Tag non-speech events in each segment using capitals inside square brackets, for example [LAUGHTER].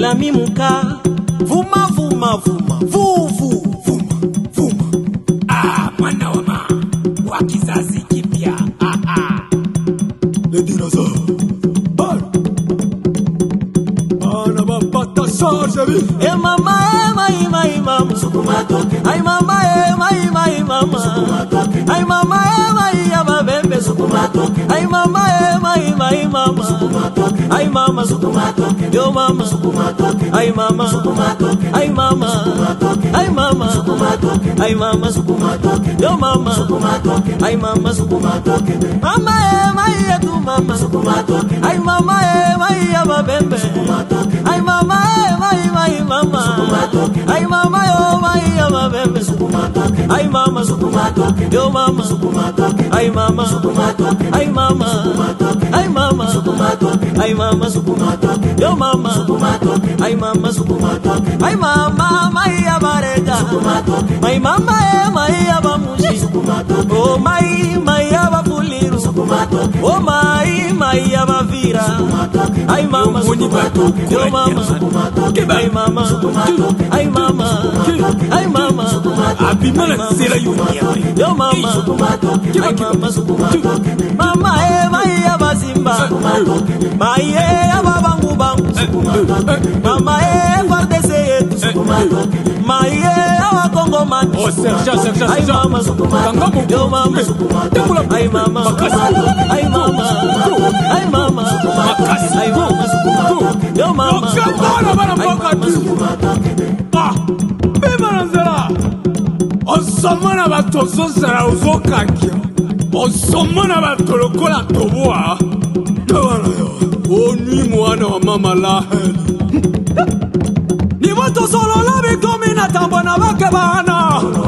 Lami Muka. Vuma, vuma, vuma, vuvu, vuma, vuma. Ah, mwana wama wa kizazi kipya. Ah, ah. Le dinosaure. Oh, Sorry, hey eh, mama, hey eh, mama, hey eh, mama, Sukuma toke. Hey mama, hey mama, mama, Sukuma toke. Hey mama. Ai mama, é, ai mama ai mama. Ai mama, ai mama. Ai mama, ai mama. É, é ai mama, ai mama, ai mama. Ai mama, mama mama ai mama ai mama. Ai mama, ai mama ai mama mama ai mama yo mai ya mama me ai mama yo mama ai mama ai mama ai mama ai mama yo mama ai mama ai mama mai ai barega mai mama é, ai mai ya bamuji oh mai o mai mai ya bavira ai mama yo mama ai mama ai mama ai mama abimana sera yo yo mama ai mama mama e mai ya bazimba mai e ya babangu bangu mama e eh, mema oh, na nzela osoma na bato ozozala ozokakia osoma na bato lokola toboa tawana yo onwi mwana wa mamala ni moto solola bikomi na tambo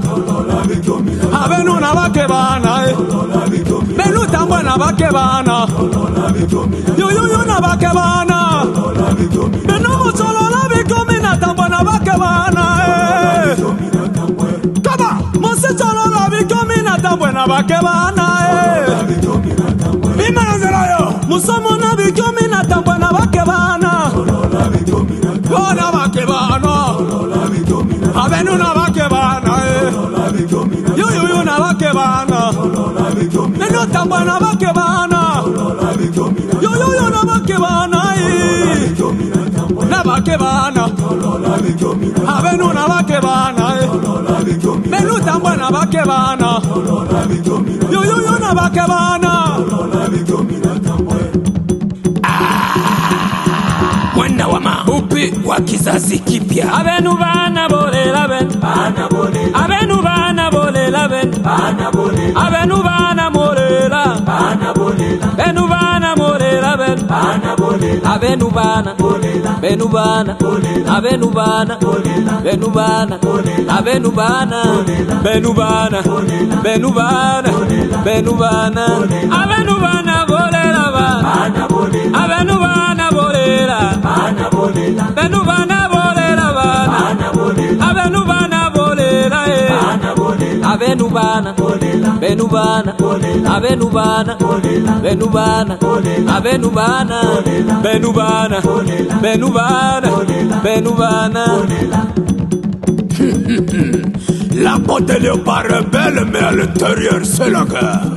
mwana una bake bana benuta mwana bake yo yo na bake bana benumusolola la natambwa na bake buena kaba eh. mosisolola bikomi natambwe na bake bana bimanzelayo musomo na buena va que bake bana bona eh. bake bana una yo tamba na bakebana yoyoyo na bakebana eh. na bakebana abenu na bakebana eh. menu tamba na bakebana yoyoyo na bakebana mwenda wa maupi wa kizazi kipya abenu bana bolela ben abenu bana bolela ben abenu bana abenu bana benu bana abenu bana benu bana abenu bana benu bana benu bana benu bana abenu bana bolela bana abenu bana bolela benu bana bolela bana abenu bana bolela abenu bana benubana abenubana benubana abenubana benubana benubana benubana [LAUGHS] La porte pas belle, mais à l'intérieur c'est la guerre.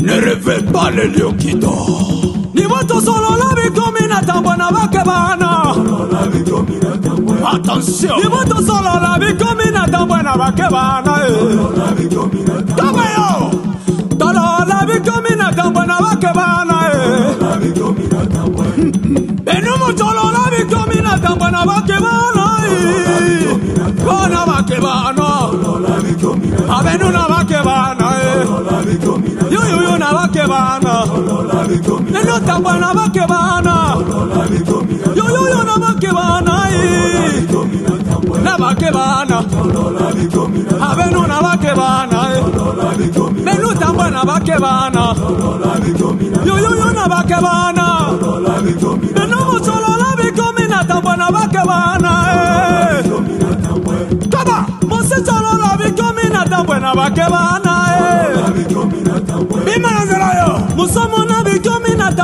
Ne rêvez pas les lions qui dorment. Ni moto solo la n'a bana attention. Ibo to sọ̀rọ̀ làbí gómìnà tọ́pẹ́ nàbà kẹwàá náà yẹ. Tọ́pẹ́ yọ. Tọ̀rọ̀ làbí gómìnà tọ́pẹ́ nàbà kẹwàá náà yẹ. Enumu tọ̀rọ̀ làbí gómìnà tọ́pẹ́ nàbà kẹwàá náà yẹ. Kọ́ nàbà kẹwàá náà. Abẹ́nu nàbà kẹwàá náà yẹ. bana la que vana, que bana yo na que bana na vana, bana abenu na bana tan bana yo na bana bana bana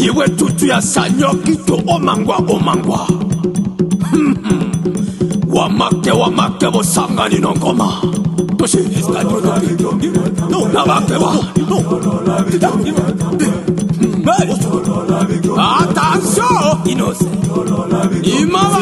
iwe tutu ya sanyokito omangwa omangwa hmm. wamake wamake bosangani no ngoma toshi no nabakewa hmm. no attention inose imaba